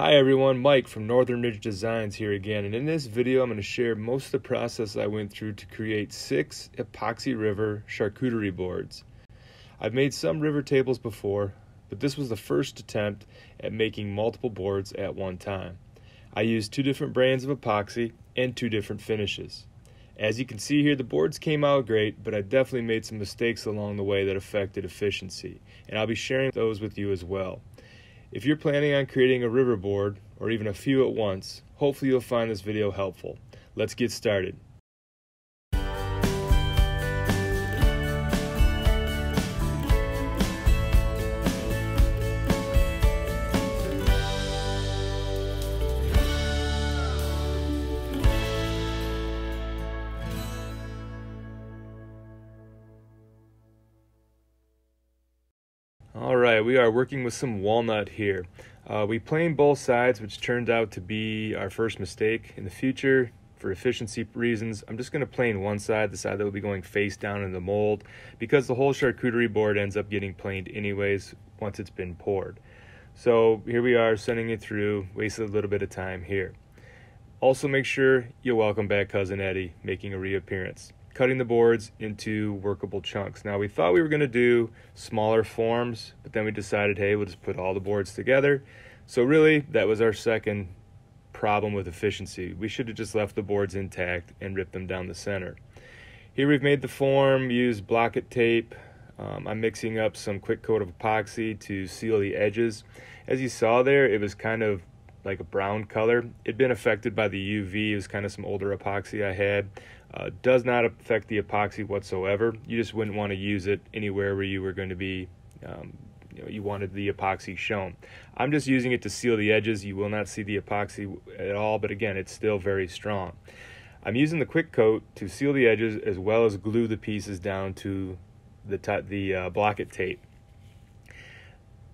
Hi everyone, Mike from Northern Ridge Designs here again, and in this video I'm going to share most of the process I went through to create six epoxy river charcuterie boards. I've made some river tables before, but this was the first attempt at making multiple boards at one time. I used two different brands of epoxy and two different finishes. As you can see here, the boards came out great, but I definitely made some mistakes along the way that affected efficiency, and I'll be sharing those with you as well. If you're planning on creating a river board, or even a few at once, hopefully you'll find this video helpful. Let's get started. We are working with some walnut here. Uh, we planed both sides, which turned out to be our first mistake. In the future, for efficiency reasons, I'm just going to plane one side, the side that will be going face down in the mold, because the whole charcuterie board ends up getting planed anyways once it's been poured. So here we are sending it through, wasted a little bit of time here. Also make sure you welcome back Cousin Eddie, making a reappearance cutting the boards into workable chunks. Now, we thought we were going to do smaller forms, but then we decided, hey, we'll just put all the boards together. So, really, that was our second problem with efficiency. We should have just left the boards intact and ripped them down the center. Here we've made the form, used block-it tape. Um, I'm mixing up some quick coat of epoxy to seal the edges. As you saw there, it was kind of like a brown color. It'd been affected by the UV. It was kind of some older epoxy I had. Uh, does not affect the epoxy whatsoever. You just wouldn't want to use it anywhere where you were going to be, um, you know, you wanted the epoxy shown. I'm just using it to seal the edges. You will not see the epoxy at all, but again, it's still very strong. I'm using the quick coat to seal the edges as well as glue the pieces down to the, the uh, block-it tape.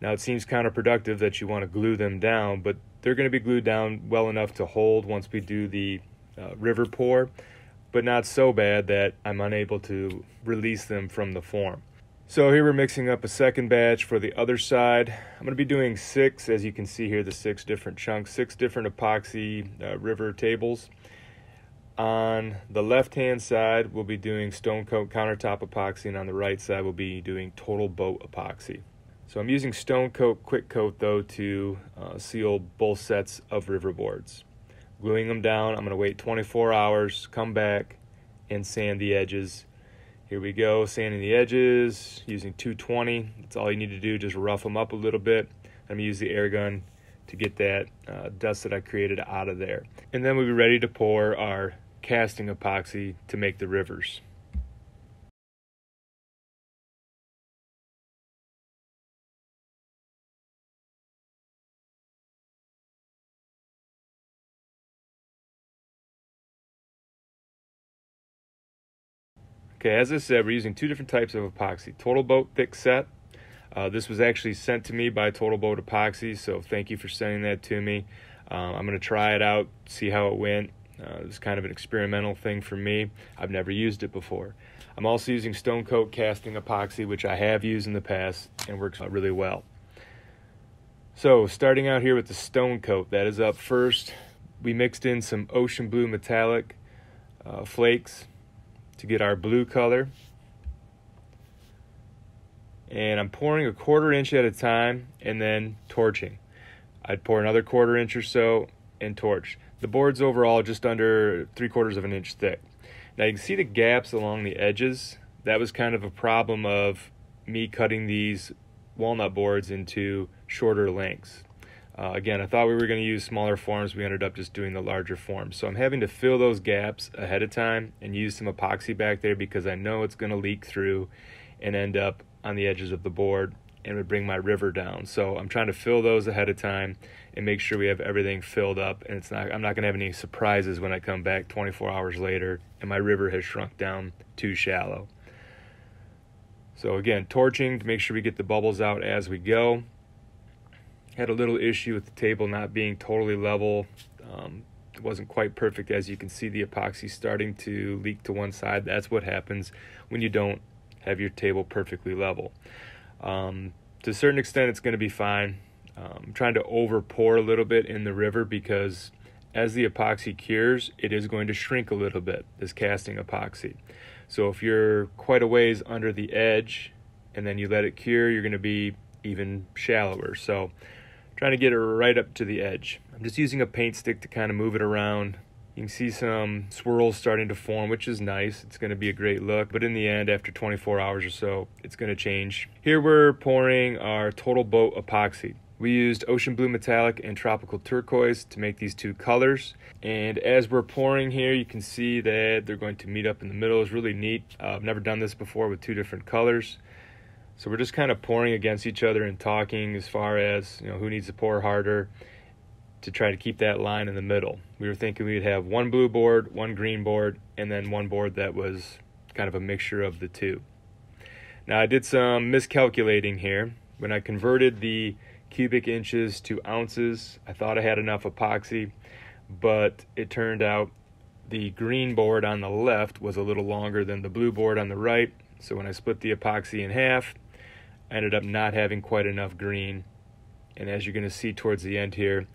Now it seems counterproductive that you want to glue them down, but they're going to be glued down well enough to hold once we do the uh, river pour but not so bad that I'm unable to release them from the form. So here we're mixing up a second batch for the other side. I'm going to be doing six, as you can see here, the six different chunks, six different epoxy uh, river tables. On the left-hand side, we'll be doing stone coat countertop epoxy, and on the right side, we'll be doing total boat epoxy. So I'm using stone coat quick coat though to uh, seal both sets of river boards gluing them down. I'm going to wait 24 hours, come back, and sand the edges. Here we go, sanding the edges using 220. That's all you need to do, just rough them up a little bit. I'm going to use the air gun to get that uh, dust that I created out of there. And then we'll be ready to pour our casting epoxy to make the rivers. Okay, as I said, we're using two different types of epoxy. Total Boat Thick Set. Uh, this was actually sent to me by Total Boat Epoxy, so thank you for sending that to me. Um, I'm going to try it out, see how it went. Uh, it's kind of an experimental thing for me. I've never used it before. I'm also using Stone Coat Casting Epoxy, which I have used in the past and works really well. So, starting out here with the Stone Coat, that is up first. We mixed in some Ocean Blue Metallic uh, flakes to get our blue color. And I'm pouring a quarter inch at a time and then torching. I'd pour another quarter inch or so and torch. The board's overall just under three quarters of an inch thick. Now you can see the gaps along the edges. That was kind of a problem of me cutting these walnut boards into shorter lengths. Uh, again, I thought we were going to use smaller forms. We ended up just doing the larger forms. So I'm having to fill those gaps ahead of time and use some epoxy back there because I know it's going to leak through and end up on the edges of the board and would bring my river down. So I'm trying to fill those ahead of time and make sure we have everything filled up and it's not I'm not going to have any surprises when I come back 24 hours later and my river has shrunk down too shallow. So again, torching to make sure we get the bubbles out as we go had a little issue with the table not being totally level. Um, it wasn't quite perfect as you can see the epoxy starting to leak to one side. That's what happens when you don't have your table perfectly level. Um, to a certain extent, it's going to be fine. Um, I'm trying to over pour a little bit in the river because as the epoxy cures, it is going to shrink a little bit, this casting epoxy. So if you're quite a ways under the edge and then you let it cure, you're going to be even shallower. So trying to get it right up to the edge. I'm just using a paint stick to kind of move it around. You can see some swirls starting to form, which is nice. It's going to be a great look. But in the end, after 24 hours or so, it's going to change. Here we're pouring our Total Boat Epoxy. We used Ocean Blue Metallic and Tropical Turquoise to make these two colors. And as we're pouring here, you can see that they're going to meet up in the middle. It's really neat. Uh, I've never done this before with two different colors. So we're just kind of pouring against each other and talking as far as, you know, who needs to pour harder to try to keep that line in the middle. We were thinking we'd have one blue board, one green board, and then one board that was kind of a mixture of the two. Now I did some miscalculating here. When I converted the cubic inches to ounces, I thought I had enough epoxy, but it turned out the green board on the left was a little longer than the blue board on the right. So when I split the epoxy in half, I ended up not having quite enough green. And as you're going to see towards the end here,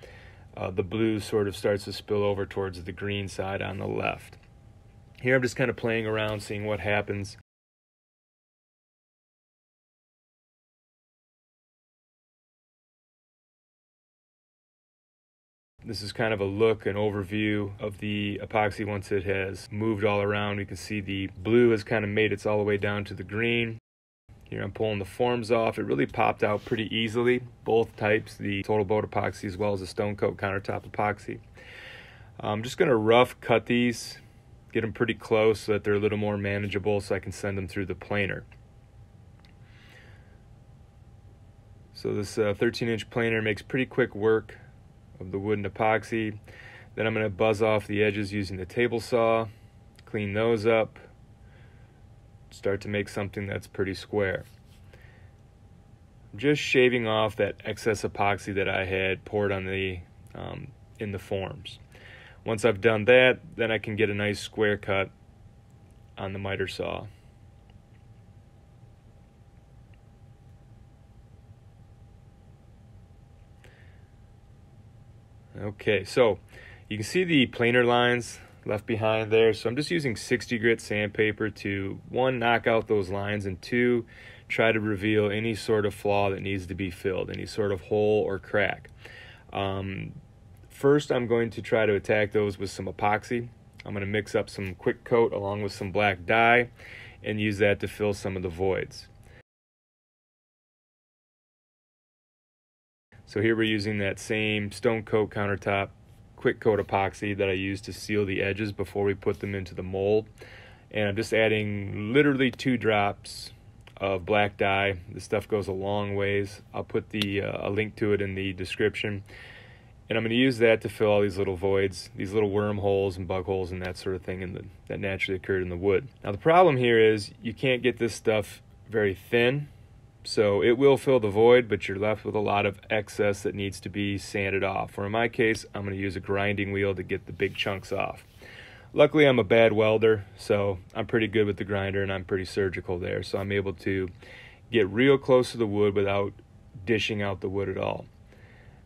uh, the blue sort of starts to spill over towards the green side on the left. Here I'm just kind of playing around, seeing what happens. This is kind of a look, an overview of the epoxy once it has moved all around. You can see the blue has kind of made its all the way down to the green. Here I'm pulling the forms off. It really popped out pretty easily, both types, the Total Boat epoxy as well as the Stone Coat countertop epoxy. I'm just going to rough cut these, get them pretty close so that they're a little more manageable so I can send them through the planer. So this uh, 13 inch planer makes pretty quick work of the wooden epoxy. Then I'm going to buzz off the edges using the table saw, clean those up, start to make something that's pretty square. Just shaving off that excess epoxy that I had poured on the um, in the forms. Once I've done that, then I can get a nice square cut on the miter saw. Okay, so you can see the planer lines left behind there. So I'm just using 60 grit sandpaper to one, knock out those lines, and two, try to reveal any sort of flaw that needs to be filled, any sort of hole or crack. Um, first, I'm going to try to attack those with some epoxy. I'm going to mix up some quick coat along with some black dye and use that to fill some of the voids. So here we're using that same stone coat countertop quick coat epoxy that I use to seal the edges before we put them into the mold. And I'm just adding literally two drops of black dye. This stuff goes a long ways. I'll put the uh, a link to it in the description. And I'm going to use that to fill all these little voids, these little wormholes and bug holes and that sort of thing in the, that naturally occurred in the wood. Now the problem here is you can't get this stuff very thin so it will fill the void, but you're left with a lot of excess that needs to be sanded off. Or in my case, I'm going to use a grinding wheel to get the big chunks off. Luckily, I'm a bad welder, so I'm pretty good with the grinder and I'm pretty surgical there. So I'm able to get real close to the wood without dishing out the wood at all.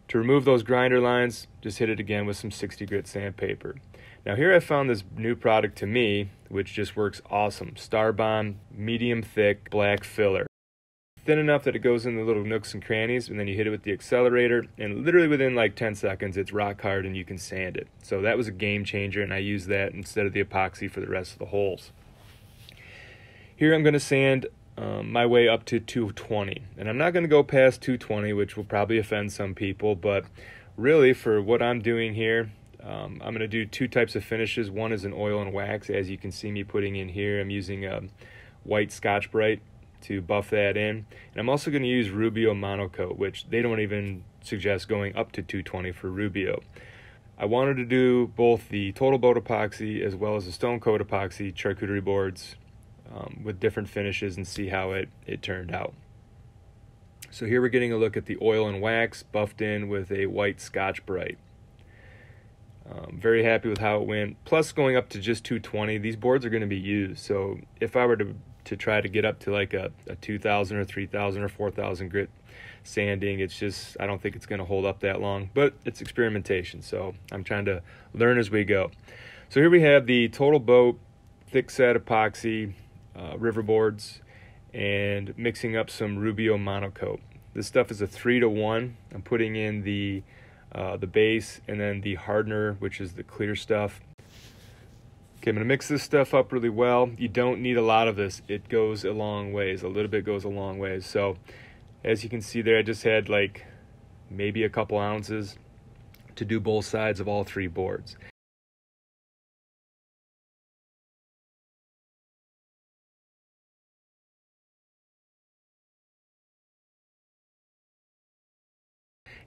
To remove those grinder lines, just hit it again with some 60 grit sandpaper. Now here I found this new product to me, which just works awesome. Starbond medium thick black filler thin enough that it goes in the little nooks and crannies, and then you hit it with the accelerator, and literally within like 10 seconds, it's rock hard and you can sand it. So that was a game changer, and I used that instead of the epoxy for the rest of the holes. Here I'm going to sand um, my way up to 220, and I'm not going to go past 220, which will probably offend some people, but really for what I'm doing here, um, I'm going to do two types of finishes. One is an oil and wax, as you can see me putting in here. I'm using a white Scotch-Brite to buff that in. And I'm also going to use Rubio Monocoat, which they don't even suggest going up to 220 for Rubio. I wanted to do both the Total Boat epoxy as well as the Stone Coat epoxy charcuterie boards um, with different finishes and see how it, it turned out. So here we're getting a look at the oil and wax buffed in with a white Scotch-Brite. Um, very happy with how it went. Plus, going up to just 220, these boards are going to be used. So if I were to to try to get up to like a, a 2000 or 3000 or 4000 grit sanding. It's just, I don't think it's going to hold up that long, but it's experimentation. So I'm trying to learn as we go. So here we have the Total Boat thick set epoxy uh, river boards and mixing up some Rubio monocoat. This stuff is a three to one. I'm putting in the uh, the base and then the hardener, which is the clear stuff. Okay, I'm gonna mix this stuff up really well. You don't need a lot of this. It goes a long ways. A little bit goes a long ways. So as you can see there, I just had like maybe a couple ounces to do both sides of all three boards.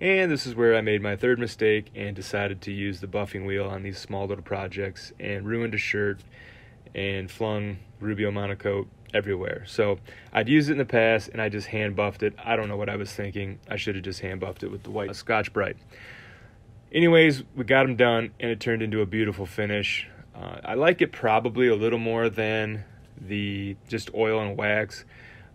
And this is where I made my third mistake and decided to use the buffing wheel on these small little projects and ruined a shirt and flung Rubio monocoat everywhere. So I'd used it in the past and I just hand buffed it. I don't know what I was thinking. I should have just hand buffed it with the white Scotch-Brite. Anyways, we got them done and it turned into a beautiful finish. Uh, I like it probably a little more than the just oil and wax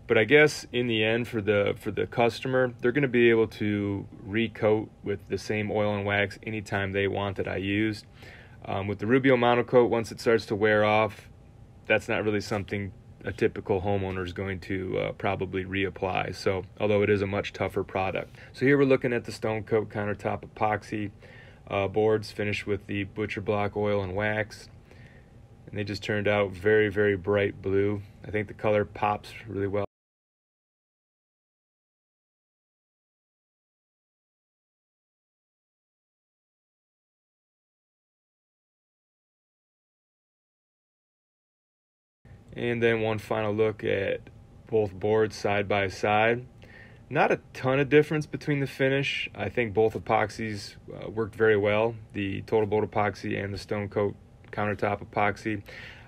but I guess in the end for the for the customer, they're going to be able to recoat with the same oil and wax anytime they want that I used. Um, with the Rubio monocoat, once it starts to wear off, that's not really something a typical homeowner is going to uh, probably reapply. So, although it is a much tougher product. So here we're looking at the Stone Coat countertop epoxy uh, boards finished with the Butcher Block oil and wax. And they just turned out very, very bright blue. I think the color pops really well. And then one final look at both boards side by side. Not a ton of difference between the finish. I think both epoxies uh, worked very well. The Total Boat epoxy and the Stone Coat countertop epoxy.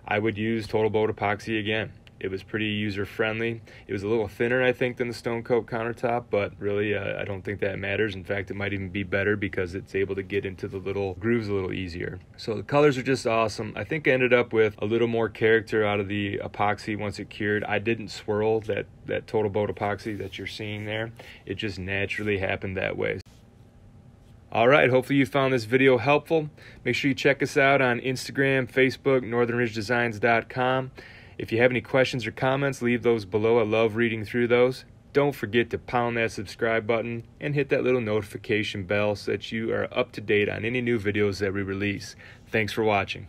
I would use Total Boat epoxy again. It was pretty user friendly. It was a little thinner, I think, than the Stone Coat countertop, but really, uh, I don't think that matters. In fact, it might even be better because it's able to get into the little grooves a little easier. So the colors are just awesome. I think I ended up with a little more character out of the epoxy once it cured. I didn't swirl that, that Total Boat epoxy that you're seeing there. It just naturally happened that way. All right, hopefully you found this video helpful. Make sure you check us out on Instagram, Facebook, northernridgedesigns.com. If you have any questions or comments, leave those below. I love reading through those. Don't forget to pound that subscribe button and hit that little notification bell so that you are up to date on any new videos that we release. Thanks for watching.